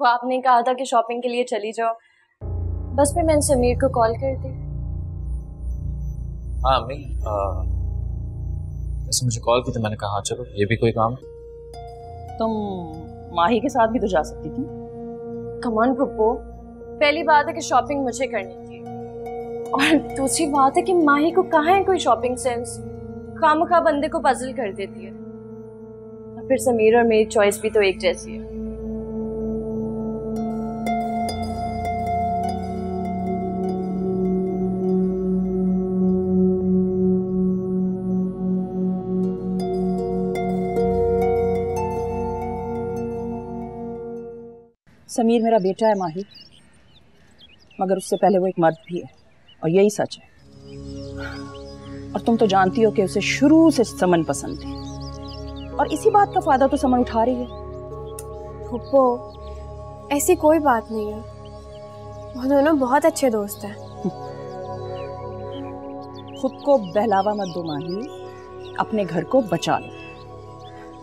वो आपने कहा था कि शॉपिंग के लिए चली जाओ। बस फिर मैंने समीर को कॉल कर दी। हाँ अम्मी वैसे मुझे कॉल की तो मैंने कहा हाँ चलो ये भी कोई काम। तुम माही के साथ भी तो जा सकती थी। कमान पप्पो। पहली बात है कि शॉपिंग मुझे करनी थी। और दूसरी बात है कि माही को कहाँ है कोई शॉपिंग सेंस खाम खा बंदे को पजल कर देती है। और फिर समीर और मेरी चॉइस भी तो एक जैसी है। समीर मेरा बेटा है माही मगर उससे पहले वो एक मर्द भी है और यही सच है। और तुम तो जानती हो कि उसे शुरू से समन पसंद थी और इसी बात का फ़ायदा तो समन उठा रही है। पप्पो ऐसी कोई बात नहीं है। वो दोनों बहुत अच्छे दोस्त हैं। खुद को बहलावा मत दो माही अपने घर को बचा लो।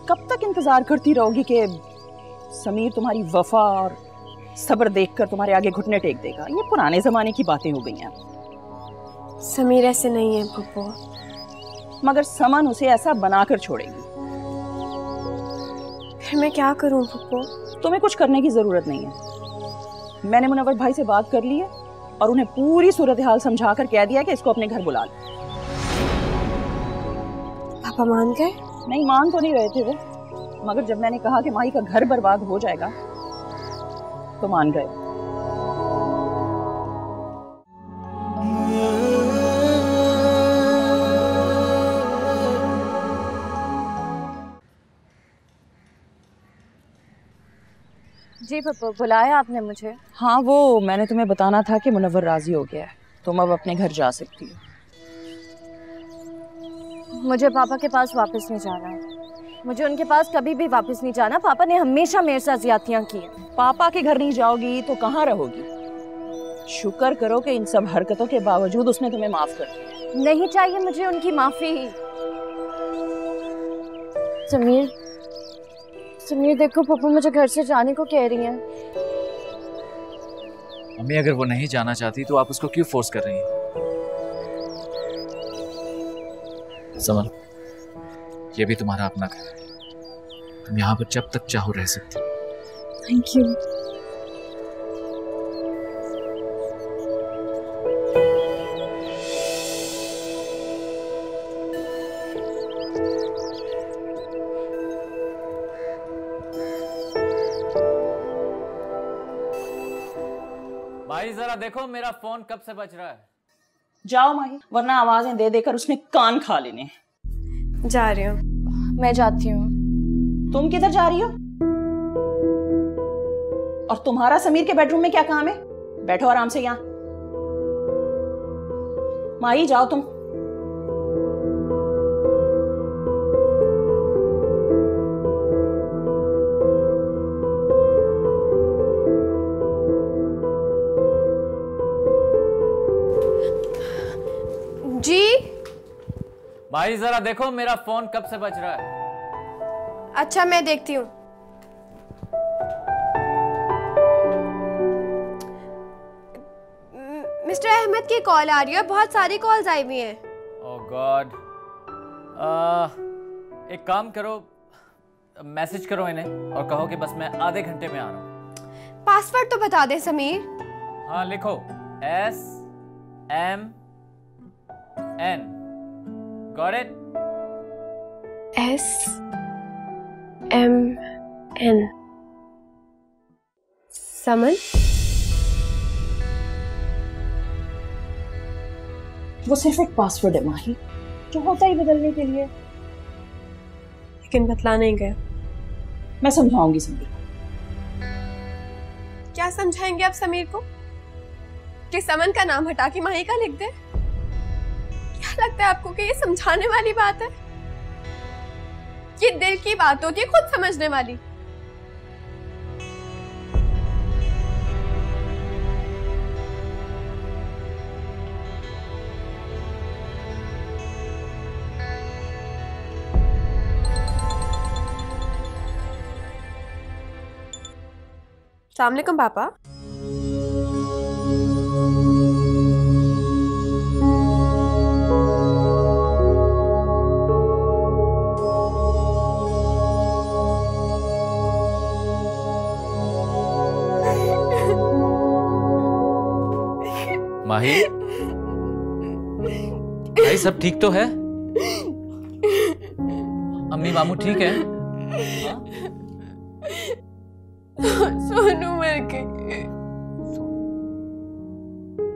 कब तक इंतज़ार करती रहोगी कि समीर तुम्हारी वफा और सब्र देखकर तुम्हारे आगे घुटने टेक देगा। ये पुराने जमाने की बातें हो गई हैं। समीर ऐसे नहीं है पप्पो। मगर समन उसे ऐसा बनाकर छोड़ेगी। फिर मैं क्या करूँ पप्पो? तुम्हें कुछ करने की ज़रूरत नहीं है। मैंने मुनवर भाई से बात कर ली है और उन्हें पूरी सूरत हाल समझा कर कह दिया कि इसको अपने घर बुला लो। पापा मान गए? नहीं मान तो नहीं रहे थे वो। मगर जब मैंने कहा कि माई का घर बर्बाद हो जाएगा तो मान गए। जी पप्पो बुलाया आपने मुझे। हाँ वो मैंने तुम्हें बताना था कि मुनवर राज़ी हो गया है तुम अब अपने घर जा सकती हो। मुझे पापा के पास वापस नहीं जाना है। मुझे उनके पास कभी भी वापस नहीं जाना। पापा ने हमेशा मेरे साथ ज्यादतियाँ की हैं। पापा के घर नहीं जाओगी तो कहाँ रहोगी? शुक्र करो कि इन सब हरकतों के बावजूद उसने तुम्हें माफ़ कर दिया। नहीं चाहिए मुझे उनकी माफ़ी। समीर समीर देखो पापा मुझे घर से जाने को कह रही हैं। अम्मी अगर वो नहीं जाना चाहती तो आप उसको क्यों फोर्स कर रही हैं? समझ ये भी तुम्हारा अपना घर है। तुम यहाँ पर जब तक चाहो रह सकती थैंक यू भाई जरा देखो मेरा फ़ोन कब से बज रहा है। जाओ माही वरना आवाज़ें दे देकर उसने कान खा लेने जा रही हूँ। मैं जाती हूँ। तुम किधर जा रही हो? और तुम्हारा समीर के बेडरूम में क्या काम है? बैठो आराम से यहाँ। माई जाओ तुम। भाई जरा देखो मेरा फ़ोन कब से बज रहा है। अच्छा मैं देखती हूँ। मिस्टर अहमद की कॉल आ रही है बहुत सारी कॉल्स आई हुई हैं। ओह गॉड एक काम करो मैसेज करो इन्हें और कहो कि बस मैं आधे घंटे में आ रहा हूँ। पासवर्ड तो बता दे समीर। हाँ लिखो। S M N got it S M N समन वो सिर्फ़ एक पासवर्ड है माही जो होता ही बदलने के लिए। लेकिन बतला नहीं गया मैं समझाऊँगी समीर को। क्या समझाएँगे आप समीर को? कि समन का नाम हटा के माही का लिख दे। लगता है आपको कि ये समझाने वाली बात है? ये दिल की बात होती है, खुद समझने वाली। सलामकुम पापा। माही। भाई सब ठीक तो है? अम्मी मामू ठीक है? सोनू मर गई।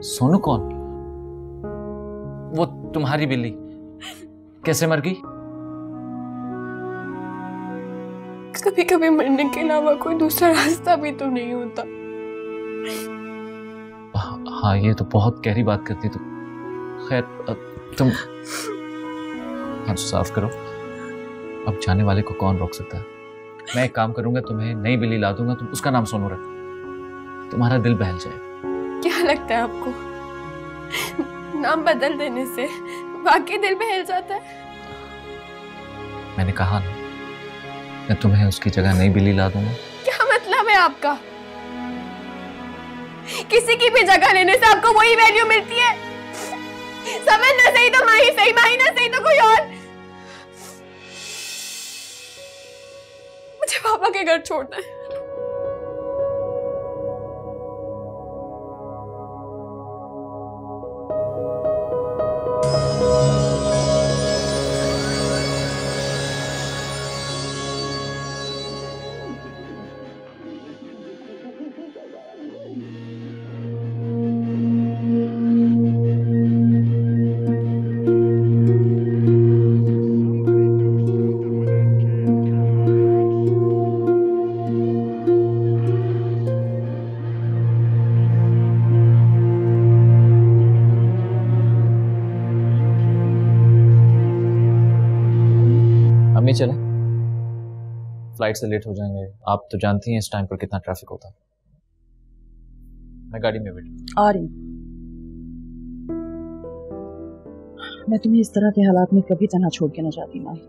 सोनू कौन? वो तुम्हारी बिल्ली। कैसे मर गई? कभी कभी मरने के अलावा कोई दूसरा रास्ता भी तो नहीं होता। हाँ ये तो बहुत गहरी बात करती तू। खैर तुम हाथ साफ़ करो। अब जाने वाले को कौन रोक सकता है? मैं एक काम करूँगा तुम्हें नई बिल्ली ला दूँगा तुम उसका नाम सोनू रख। तुम्हारा दिल बहल जाए। क्या लगता है आपको? नाम बदल देने से वाकई दिल बहल जाता है? मैंने कहा ना मैं तुम्हें उसकी जगह नई बिल्ली ला दूँगा। क्या मतलब है आपका? किसी की भी जगह लेने से आपको वही वैल्यू मिलती है। समझ ना सही तो माही सही, माही ना सही तो कोई और। मुझे पापा के घर छोड़ना है। फ़्लाइट से लेट हो जाएँगे। आप तो जानती हैं इस टाइम पर कितना ट्रैफ़िक होता है। मैं गाड़ी में बैठ आ रही। मैं तुम्हें इस तरह के हालात में कभी तना छोड़ के ना जाती, माही।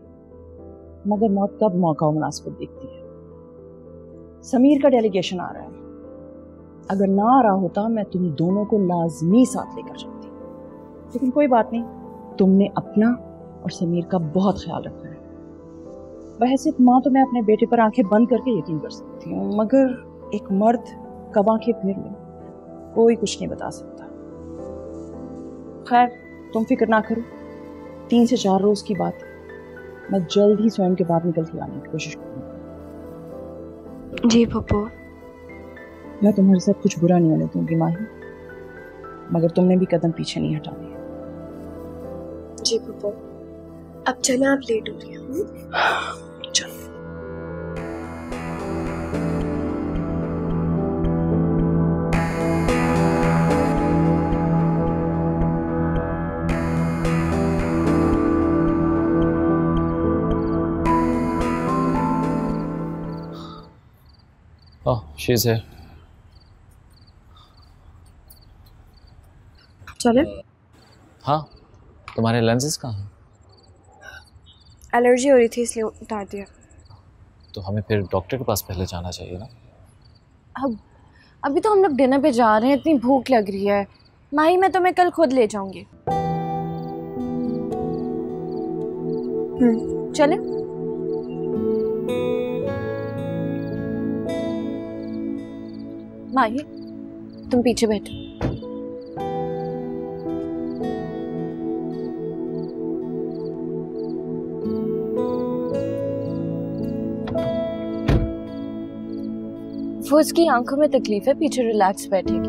मगर मौत कब मौका मुनासिबत देखती है? समीर का डेलीगेशन आ रहा है। अगर ना आ रहा होता, मैं तुम दोनों को लाजमी साथ लेकर जाती। लेकिन कोई बात नहीं, तुमने अपना और समीर का बहुत ख्याल रखा है। बहसियत माँ तो मैं अपने बेटे पर आँखें बंद करके यकीन कर सकती हूँ मगर एक मर्द कब आँखें फेर ले कोई कुछ नहीं बता सकता। खैर तुम फ़िक्र ना करो। तीन से चार रोज की बात। है मैं जल्द ही स्वयं के बाद निकल के आने की कोशिश करूँगी। जी पप्पू। मैं तुम्हारे साथ कुछ बुरा नहीं होने दूँगी माही मगर तुमने भी कदम पीछे नहीं हटाने जी पप्पू। अब चले आप लेट हो रही हैं इज़ हियर चले। हाँ तुम्हारे लेंसेज कहाँ हैं? एलर्जी हो रही थी इसलिए उतार दिया। तो हमें फिर डॉक्टर के पास पहले जाना चाहिए ना? अब अभी तो हम लोग डिनर पे जा रहे हैं इतनी भूख लग रही है। माही मैं तुम्हें कल खुद ले जाऊँगी। चले। माही तुम पीछे बैठो। वो उसकी आँखों में तकलीफ़ है पीछे रिलैक्स बैठेगी।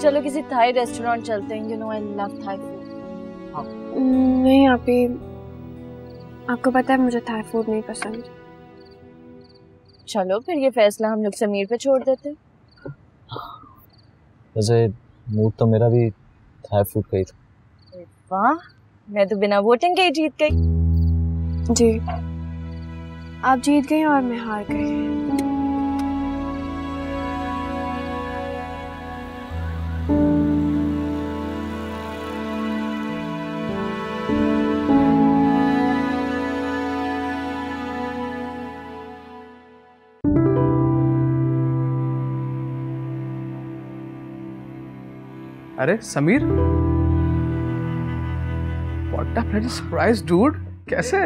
चलो किसी थाई रेस्टोरेंट चलते हैं you know I love Thai food नहीं आप ही आपको पता है मुझे थाई फ़ूड नहीं पसंद। चलो फिर ये फैसला हम लोग समीर पे छोड़ देते वैसे मूड तो मेरा भी थाई फ़ूड का ही था। वाह मैं तो बिना वोटिंग के ही जीत गई। जी। आप जीत गई और मैं हार गई। अरे Sameer? What a surprise dude कैसे?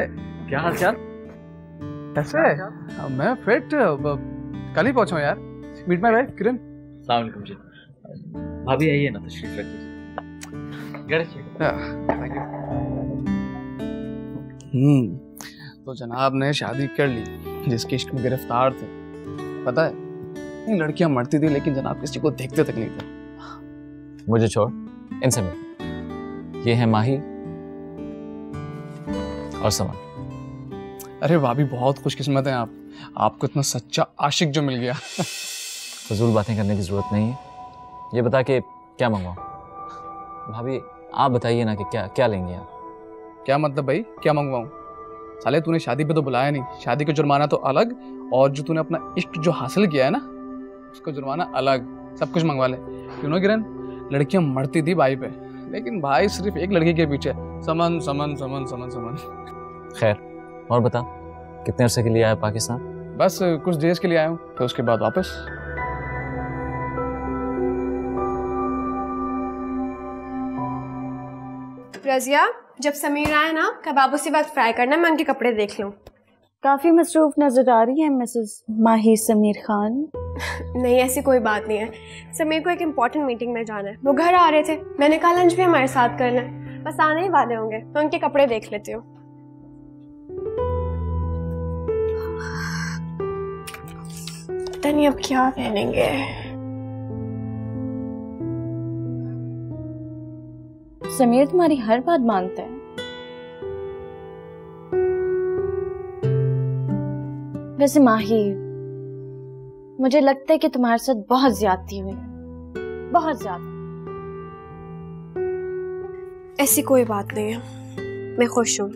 क्या हाल चाल कैसे? हाँ, मैं फिट कल ही पहुँचा यार। मीट माय वाइफ किरण सलाम अलैकुम जी भाभी आइए ना तशरीफ़ रखिए। थैंक यू हम्म तो जनाब ने शादी कर ली जिसके इश्क में गिरफ़्तार थे। पता है लड़कियाँ मरती थी लेकिन जनाब किसी को देखते तक नहीं थे। मुझे छोड़। इनसे मिल। ये है माही और समान। अरे भाभी बहुत खुशकिस्मत हैं आप। आपको इतना सच्चा आशिक जो मिल गया। फजूल बातें करने की ज़रूरत नहीं है। ये बता के क्या मंगवाऊं? भाभी आप बताइए ना कि क्या क्या लेंगे आप? क्या मतलब भाई? क्या मंगवाऊं? साले तूने शादी पे तो बुलाया नहीं। शादी का जुर्माना तो अलग और जो तूने अपना इश्क जो हासिल किया है ना उसका जुर्माना अलग। सब कुछ मंगवा ले। क्यों ना किरण? लड़कियाँ मरती थी भाई पे लेकिन भाई सिर्फ़ एक लड़की के पीछे। समन समन समन समन समन। खैर और बता कितने अरसे के लिए आया पाकिस्तान? बस कुछ देश के लिए आया हूँ फिर उसके बाद वापस। रजिया जब समीर आए ना कबाब उसी वक्त फ्राई करना मैं उनके कपड़े देख लूँ। काफ़ी मसरूफ नज़र आ रही है मिसेस माही समीर खान। नहीं ऐसी कोई बात नहीं है। समीर को एक इम्पोर्टेंट मीटिंग में जाना है। वो घर आ रहे थे। मैंने कहा लंच भी हमारे साथ करना है। बस आने ही वाले होंगे। मैं उनके कपड़े देख लेती हूँ। पता नहीं अब क्या पहनेंगे। समीर तुम्हारी हर बात मानता है। वैसे माही मुझे लगता है कि तुम्हारे साथ बहुत ज्यादती हुई है बहुत ज़्यादा। ऐसी कोई बात नहीं है। मैं खुश हूँ।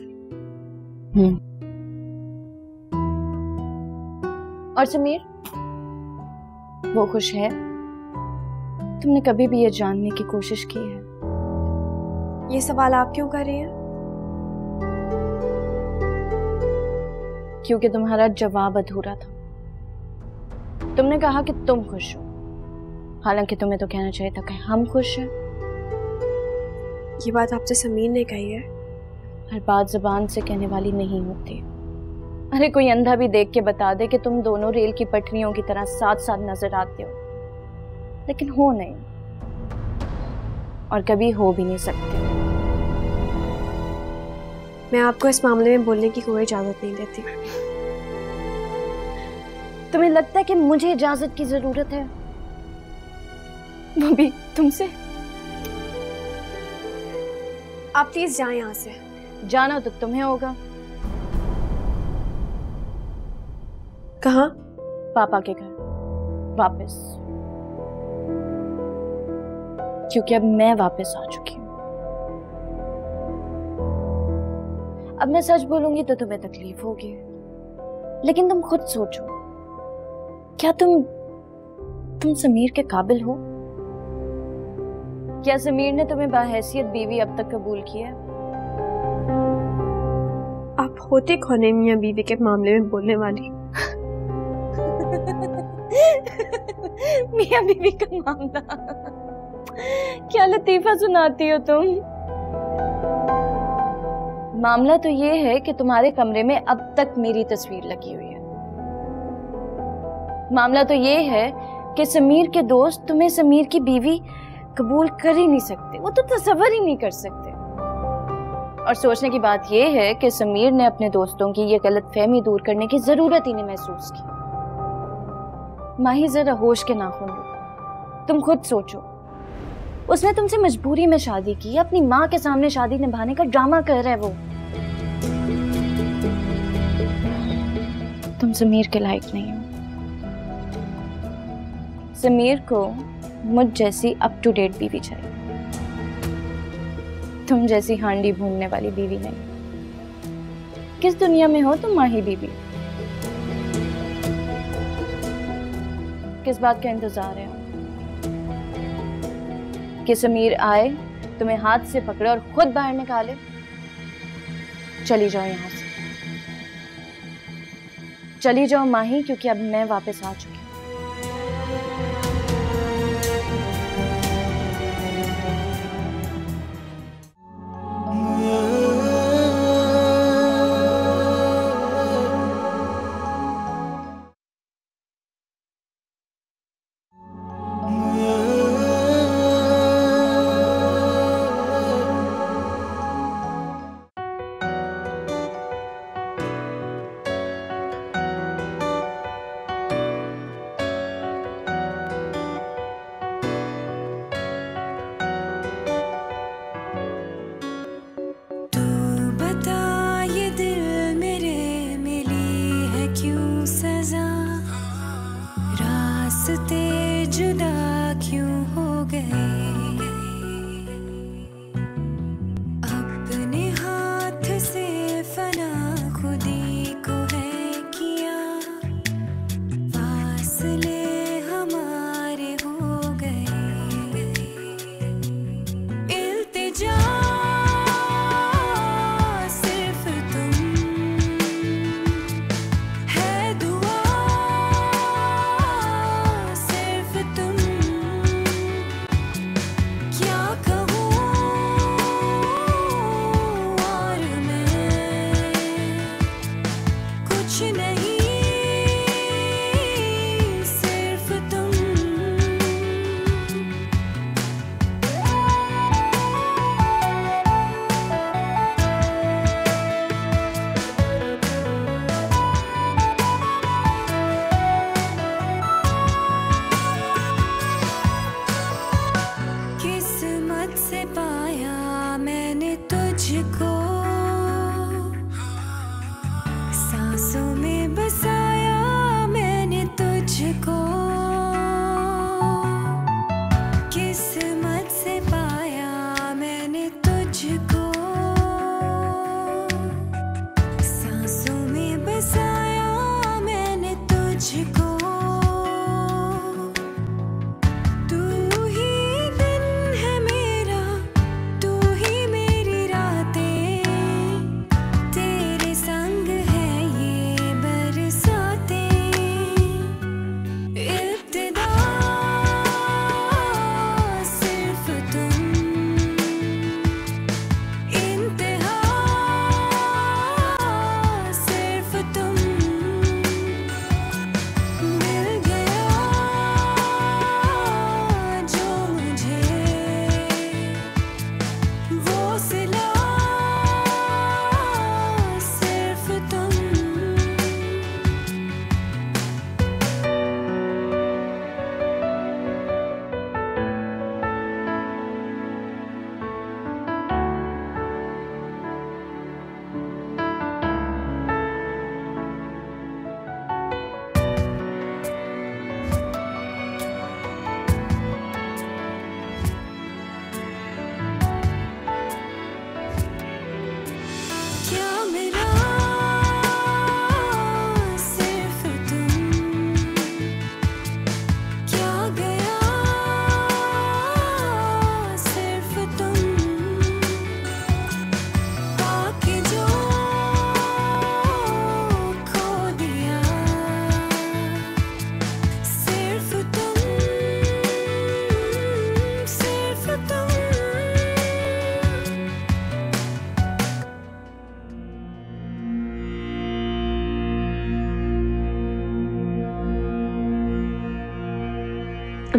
और समीर? वो खुश है? तुमने कभी भी ये जानने की कोशिश की है? ये सवाल आप क्यों कर रही हैं? क्योंकि तुम्हारा जवाब अधूरा था। तुमने कहा कि तुम खुश हो। हालाँकि तुम्हें तो कहना चाहिए था कि हम खुश हैं। ये बात आपसे समीर ने कही है। हर बात जबान से कहने वाली नहीं होती। अरे कोई अंधा भी देख के बता दे कि तुम दोनों रेल की पटरियों की तरह साथ साथ नज़र आते हो। लेकिन हो नहीं। और कभी हो भी नहीं सकते। मैं आपको इस मामले में बोलने की कोई इजाज़त नहीं देती। तुम्हें लगता है कि मुझे इजाज़त की ज़रूरत है? वो भी तुमसे? आप प्लीज़ जाएँ यहाँ से। जाना तो तुम्हें होगा। कहा? पापा के घर। वापस। क्योंकि अब मैं वापस आ चुकी अब मैं सच बोलूँगी तो तुम्हें तकलीफ़ होगी। लेकिन तुम खुद सोचो क्या तुम तुम समीर के काबिल हो? क्या समीर ने तुम्हें बाहैसियत बीवी अब तक कबूल किया है? आप होते कौन है मियाँ बीवी के मामले में बोलने वाली? मियाँ बीवी का मामला। क्या लतीफा सुनाती हो तुम? मामला तो ये है कि तुम्हारे कमरे में अब तक मेरी तस्वीर लगी हुई है। मामला तो ये है कि समीर के दोस्त तुम्हें समीर की बीवी कबूल कर ही नहीं सकते। वो तो तस्वर ही नहीं कर सकते। और सोचने की बात यह है कि समीर ने अपने दोस्तों की ये गलत फहमी दूर करने की ज़रूरत ही नहीं महसूस की। माही जरा होश के नाखून तुम खुद सोचो। उसने तुमसे मजबूरी में शादी की अपनी माँ के सामने शादी निभाने का ड्रामा कर रहा है वो। तुम समीर के लायक नहीं हो। समीर को मुझ जैसी अप टू डेट बीवी चाहिए। तुम जैसी हांडी भूनने वाली बीवी नहीं। किस दुनिया में हो तुम माही बीवी? किस बात का इंतज़ार है? कि समीर आए, तुम्हें हाथ से पकड़े और खुद बाहर निकाले। चली जाओ यहाँ से। चली जाओ माही, क्योंकि अब मैं वापस आ चुकी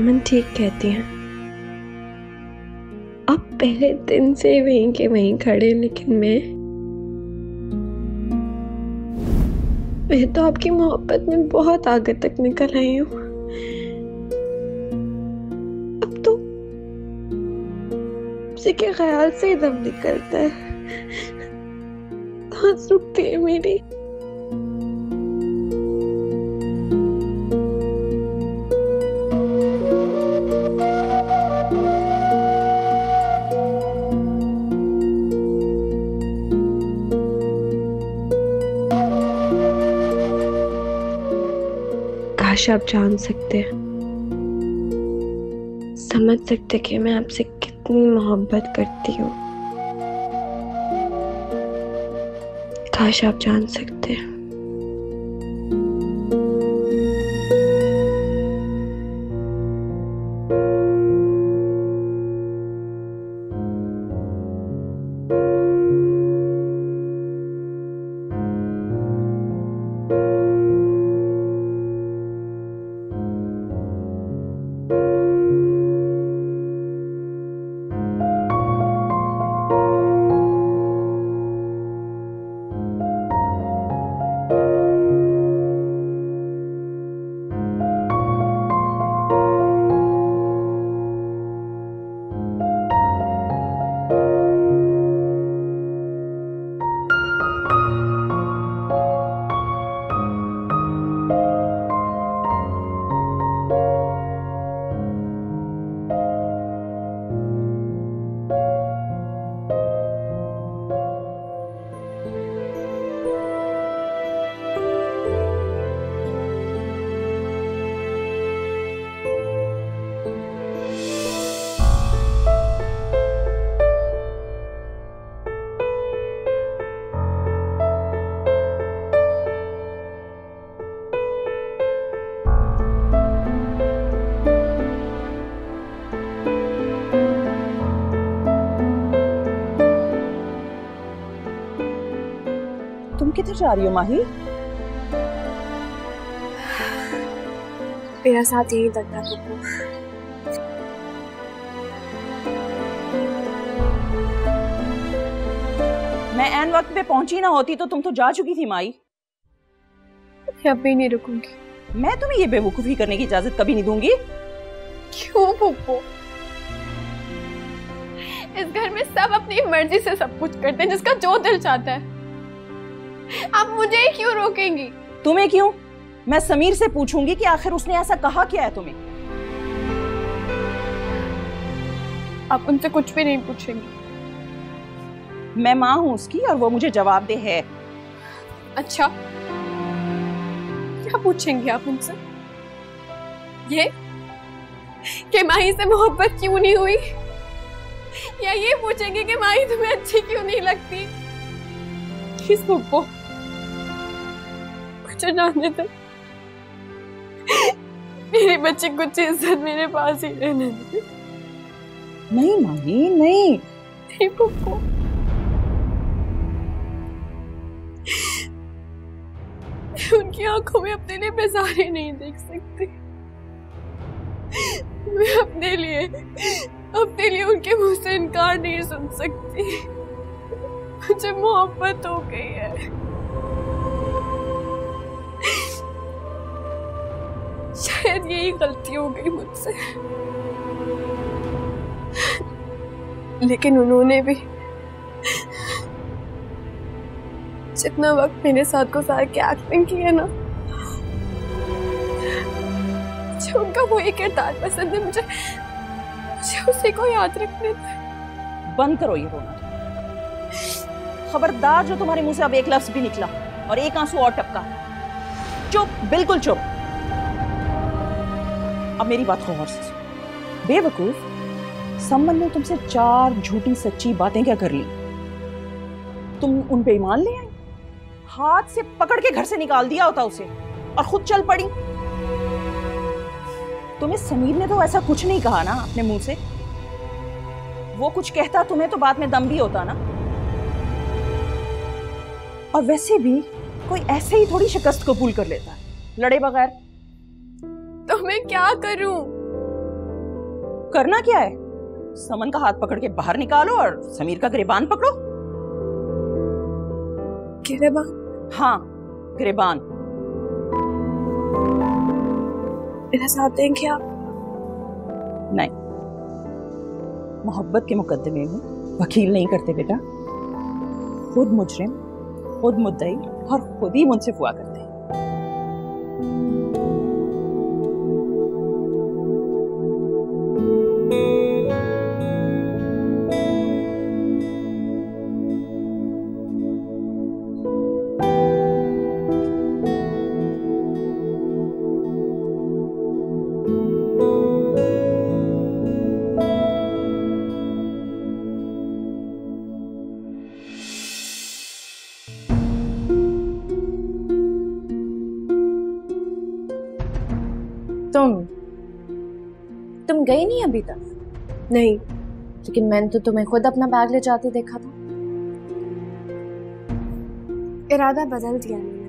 अमन ठीक कहती हैं। अब पहले दिन से वहीं के वहीं खड़े, लेकिन मैं मैं तो आपकी मोहब्बत में बहुत आगे तक निकल आई हूँ। अब तो के ख्याल से दम निकलता है। सांस रुकती है मेरी। काश आप जान सकते हैं। समझ सकते कि मैं आपसे कितनी मोहब्बत करती हूँ। काश आप जान सकते जा रही हो माही। मेरा साथ यही तक था पप्पू मैं एन वक्त पे पहुँची ना होती तो तुम तो जा चुकी थी माई मैं अब भी नहीं रुकूँगी। मैं तुम्हें ये बेवकूफ़ी करने की इजाज़त कभी नहीं दूँगी? क्यों पप्पू इस घर में सब अपनी मर्ज़ी से सब कुछ करते हैं जिसका जो दिल चाहता है। आप मुझे ही क्यों रोकेंगी? तुम्हें क्यों? मैं समीर से पूछूँगी कि आखिर उसने ऐसा कहा क्या है तुम्हें? आप उनसे कुछ भी नहीं पूछेंगी। मैं माँ हूँ उसकी और वो मुझे जवाब दे है। अच्छा। क्या पूछेंगे आप उनसे? ये? कि माही से मोहब्बत क्यों नहीं हुई? या ये पूछेंगे कि माही तुम्हें अच्छी क्यों नहीं लगती? किस पप्पो कुछ जानने दो। मेरी बच्ची कुछ इज़्ज़त मेरे पास ही रहने दे। नहीं माही नहीं। नहीं पप्पो उनकी आँखों में अपने लिए बेजारे नहीं देख सकती। मैं अपने लिए अपने लिए उनके मुँह से इनकार नहीं सुन सकती। मुझे मोहब्बत हो गई है। शायद यही गलती हो गई मुझसे। लेकिन उन्होंने भी जितना वक्त मेरे साथ गुजार के एक्टिंग की है ना, मुझे उनका वही किरदार पसंद है। मुझे मुझे उसी को याद रखने बंद करो ये रोना। खबरदार जो तुम्हारे मुँह से अब एक लफ्ज भी निकला और एक आँसू और टपका। चुप, बिल्कुल चुप। अब मेरी बात गौर से बेवकूफ़ सम्मन ने तुमसे चार झूठी सच्ची बातें क्या कर ली? तुम उन पे ईमान ले आई हाथ से पकड़ के घर से निकाल दिया होता उसे और खुद चल पड़ी। तुम्हें समीर ने तो ऐसा कुछ नहीं कहा ना अपने मुँह से? वो कुछ कहता तुम्हें तो बाद में दम भी होता ना? और वैसे भी कोई ऐसे ही थोड़ी शिकस्त कबूल कर लेता है। लड़े बगैर। तो मैं क्या करूँ? करना क्या है? समन का हाथ पकड़ के बाहर निकालो और समीर का गिरेबान पकड़ो। गिरेबा हाँ गिरेबान। मेरा साथ देंगे आप? नहीं। मोहब्बत के मुकदमे में वकील नहीं करते बेटा। खुद मुजरिम। खुद मुद्दई और खुद ही मुझसे हुआ करते हैं। तुम। तुम गई नहीं अभी तक? नहीं। लेकिन मैंने तो तुम्हें खुद अपना बैग ले जाते देखा था। इरादा बदल दिया मैंने।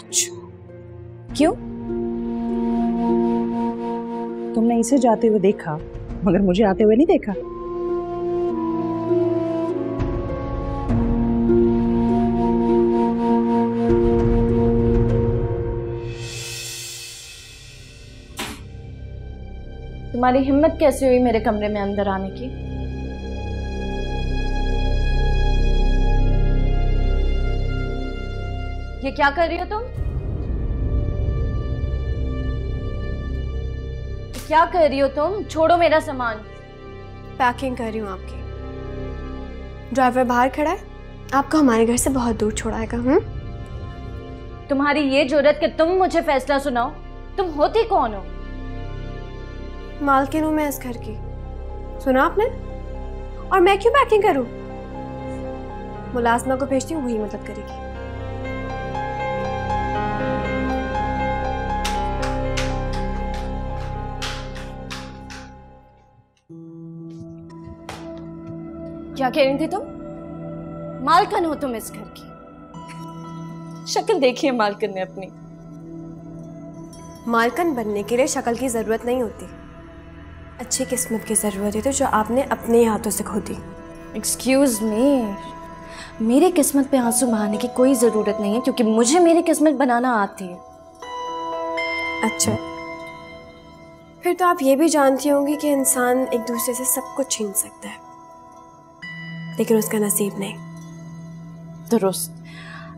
अच्छा। क्यों? तुमने इसे जाते हुए देखा मगर मुझे आते हुए नहीं देखा? तुम्हारी हिम्मत कैसे हुई मेरे कमरे में अंदर आने की? ये क्या कर रही हो तुम? क्या कर रही हो तुम? छोड़ो मेरा सामान। पैकिंग कर रही हूँ आपकी। ड्राइवर बाहर खड़ा है? आपको हमारे घर से बहुत दूर छोड़ाएगा हम्म? तुम्हारी ये ज़रूरत कि तुम मुझे फैसला सुनाओ। तुम होती कौन हो? मालकिन हूँ मैं इस घर की। सुना आपने? और मैं क्यों पैकिंग करूँ? मुलाजमा को भेजती हूँ, वही मदद करेगी। क्या कह रही थी तुम? मालकन हो तुम इस घर की। शक्ल देखी है मालकिन ने अपनी। मालकन बनने के लिए शक्ल की ज़रूरत नहीं होती। अच्छी किस्मत की ज़रूरत है जो आपने अपने हाथों से खो दी एक्सक्यूज मी मेरी किस्मत पे आँसू बहाने की कोई ज़रूरत नहीं है क्योंकि मुझे मेरी किस्मत बनाना आती है। अच्छा। फिर तो आप ये भी जानती होंगी कि इंसान एक दूसरे से सब कुछ छीन सकता है। लेकिन उसका नसीब नहीं। दुरुस्त।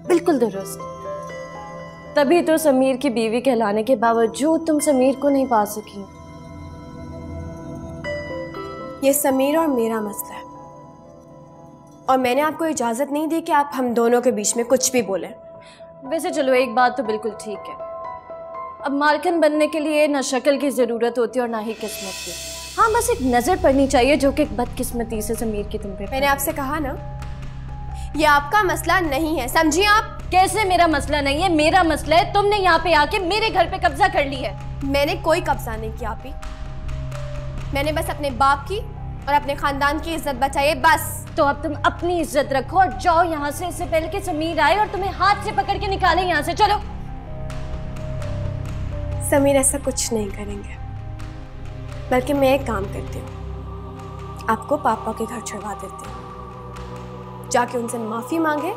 बिल्कुल दुरुस्त। तभी तो समीर की बीवी कहलाने के बावजूद तुम समीर को नहीं पा सकी। ये समीर और मेरा मसला है। और मैंने आपको इजाज़त नहीं दी कि आप हम दोनों के बीच में कुछ भी बोलें। वैसे चलो एक बात तो बिल्कुल ठीक है। अब मालकिन बनने के लिए ना शक्ल की ज़रूरत होती और ना ही किस्मत की। हाँ बस एक नज़र पड़नी चाहिए जो कि एक बदकिस्मती से समीर की तुम पे मैंने आपसे कहा ना ये आपका मसला नहीं है समझिए आप? कैसे मेरा मसला नहीं है? मेरा मसला है तुमने यहाँ पे आके मेरे घर पे कब्जा कर ली है। मैंने कोई कब्जा नहीं किया आपी मैंने बस अपने बाप की और अपने खानदान की इज़्ज़त बचाई बस। तो अब तुम अपनी इज़्ज़त रखो और जाओ यहाँ से इससे पहले कि समीर आए और तुम्हें हाथ से पकड़ के निकाले यहाँ से। चलो। समीर ऐसा कुछ नहीं करेंगे बल्कि मैं एक काम करती हूँ। आपको पापा के घर छुड़वा देती हूँ। जाके उनसे माफ़ी मांगे।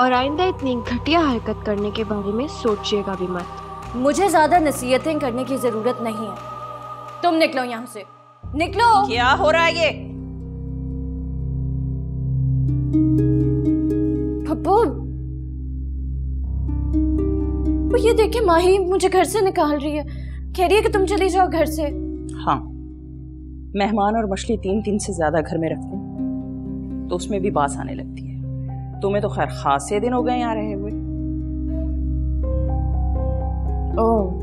और आइंदा इतनी घटिया हरकत करने के बारे में सोचिएगा भी मत। मुझे ज़्यादा नसीहतें करने की ज़रूरत नहीं है। तुम निकलो यहाँ से। निकलो। क्या हो रहा है ये? पप्पू ये देखे माही मुझे घर से निकाल रही है। कह रही है कि तुम चली जाओ घर से। हाँ मेहमान और मछली तीन दिन से ज़्यादा घर में रखते हैं तो उसमें भी बास आने लगती है। तुम्हें तो खैर खासे दिन हो गए यहाँ रहे हुए। ओह।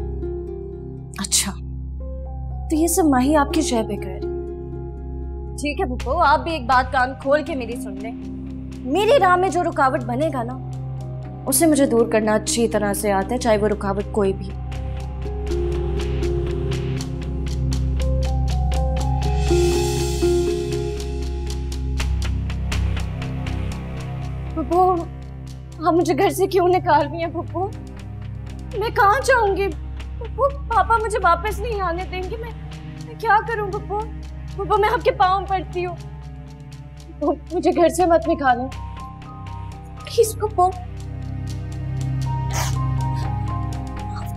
तो ये सब माही आपकी जय पे कर। ठीक है पप्पू आप भी एक बात कान खोल के मेरी सुन ले। मेरी राह में जो रुकावट बनेगा ना, उसे मुझे दूर करना अच्छी तरह से आता है, चाहे वो रुकावट कोई भी आप मुझे घर से क्यों निकाल रही हैं पप्पू मैं कहाँ जाऊँगी? पप्पू पापा मुझे वापस नहीं आने देंगे, मैं मैं क्या करूँ पप्पू? पप्पू, मैं आपके पाँव पड़ती हूँ। मुझे घर से मत निकालो। प्लीज़ पप्पू।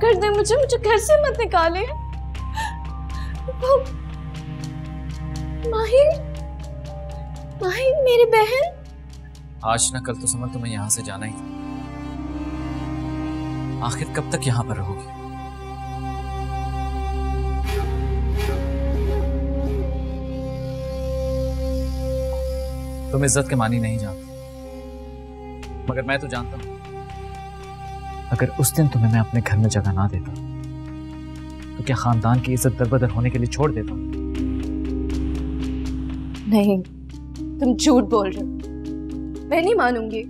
कर दे मुझे मुझे घर से मत निकाले। पप्पू, माही माही, मेरी बहन। आज ना कल तो समझ तुम्हें यहाँ से जाना ही। था आखिर कब तक यहाँ पर रहोगे? तुम इज़्ज़त के मानी नहीं जानते मगर मैं तो जानता हूँ अगर उस दिन तुम्हें मैं अपने घर में जगह ना देता तो क्या खानदान की इज़्ज़त दरबदर होने के लिए छोड़ देता? नहीं तुम झूठ बोल रहे हो। मैं नहीं मानूँगी।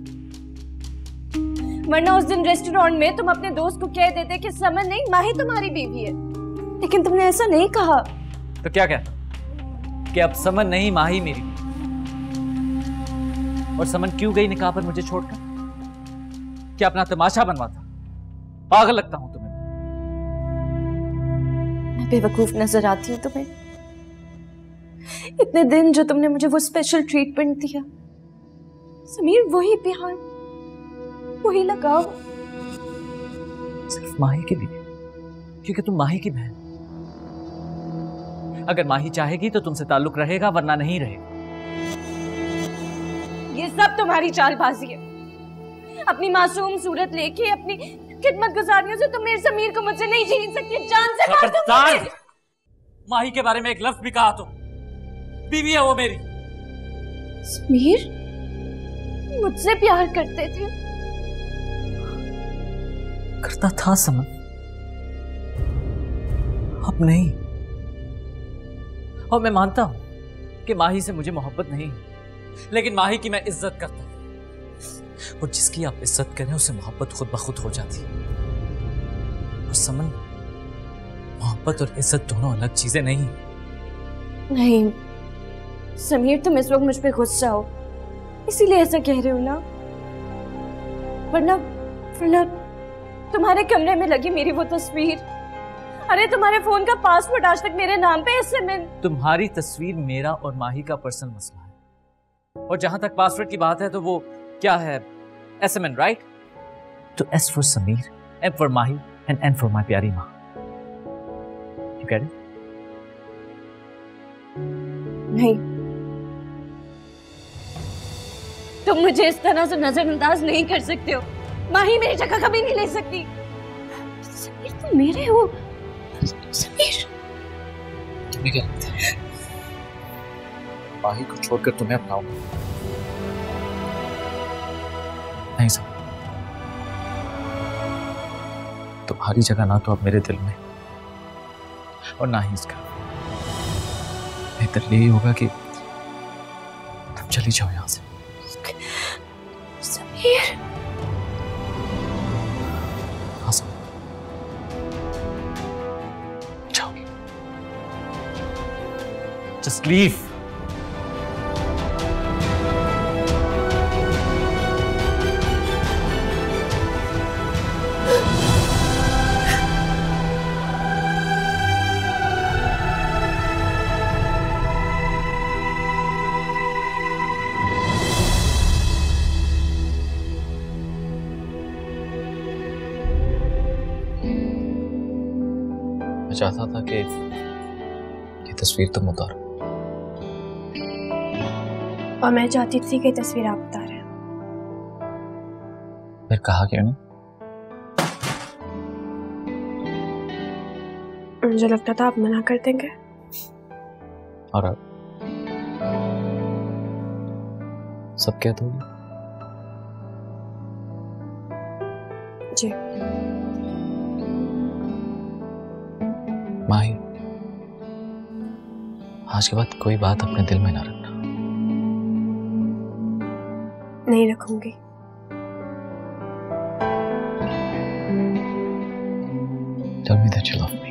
वरना उस दिन रेस्टोरेंट में तुम अपने दोस्त को कह देते कि समन नहीं माही तुम्हारी बीवी है। लेकिन तुमने ऐसा नहीं कहा। तो क्या कहता? कि अब समन नहीं माही मेरी। और समन क्यों गई निकाह पर मुझे छोड़कर? क्या अपना तमाशा बनवा था? पागल लगता हूँ तुम्हें मैं। बेवकूफ़ नज़र आती हूँ तुम्हें। इतने दिन जो तुमने मुझे वो स्पेशल ट्रीटमेंट दिया समीर वही प्यार वही लगाव। सिर्फ़ माही के लिए क्योंकि तुम माही की बहन अगर माही चाहेगी तो तुमसे ताल्लुक रहेगा वरना नहीं रहेगा। ये सब तुम्हारी चालबाजी है। अपनी मासूम सूरत लेके अपनी खिदमत गुजारियों से तुम मेरे समीर को मुझसे नहीं जीत सकती जान से मार माही के बारे में एक लफ्ज भी कहा तो। बीवी है वो मेरी। समीर मुझसे प्यार करते थे। करता था समन। अब नहीं। और मैं मानता हूँ कि माही से मुझे मोहब्बत नहीं है। लेकिन माही की मैं इज़्ज़त करता हूँ। और जिसकी आप इज़्ज़त करें उसे मोहब्बत खुद ब खुद हो जाती है। और समन मोहब्बत और इज़्ज़त दोनों अलग चीज़ें नहीं नहीं समीर तुम इस वक्त मुझ पर गुस्सा हो इसीलिए ऐसा कह रहे हो ना? वरना वरना तुम्हारे कमरे में लगी मेरी वो तस्वीर। अरे तुम्हारे फ़ोन का पासवर्ड आज तक मेरे नाम पे इससे मैं तुम्हारी तस्वीर मेरा और माही का पर्सनल मसला और जहाँ तक पासवर्ड की बात है तो वो क्या है? एस एम एन राइट तो S for Sameer M for Mahi and N for my प्यारी माँ। यू गेट इट नहीं। तुम मुझे इस तरह से नजरअंदाज नहीं कर सकते हो। माही मेरी जगह कभी नहीं ले सकती। समीर तुम मेरे हो? समीर। तुम्हें क्या लगता है माही को छोड़कर तुम्हें अपनाऊँगा नहीं सब तुम्हारी जगह ना तो अब मेरे दिल में और ना ही इसका। बेहतर यही होगा कि तुम चली जाओ यहाँ से। समीर। हाँ जाओ। जस्ट तस्वीर तुम उतारो। और मैं चाहती थी कि तस्वीर आप उतारें। फिर कहा क्यों नहीं? मुझे लगता था आप मना कर देंगे। और अब? सब क्या दोगे? जी। माही। आज के बाद कोई बात अपने दिल में ना रखना नहीं रखूँगी Tell me that you love me.